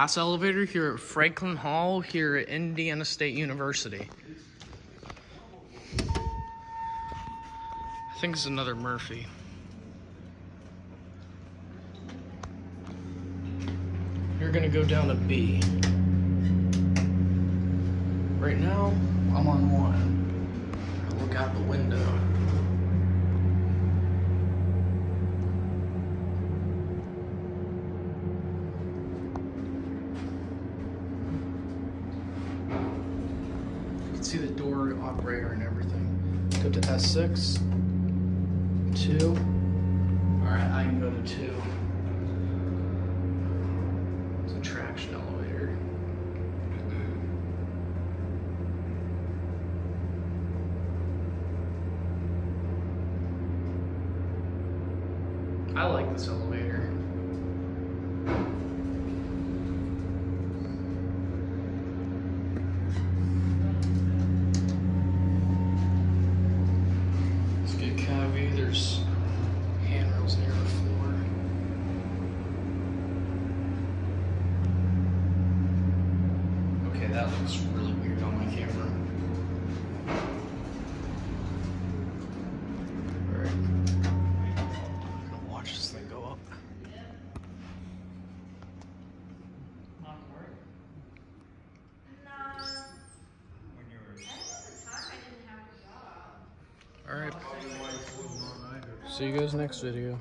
glass elevator here at Franklin Hall here at Indiana State University. I think it's another Murphy. You're gonna go down to B. Right now, I'm on one. I look out the window. See the door operator and everything. Go to S6, two. All right, I can go to two. It's a traction elevator. I like this elevator. That looks really weird on my camera. Alright. I'm gonna watch this thing go up. Alright. See you guys next video.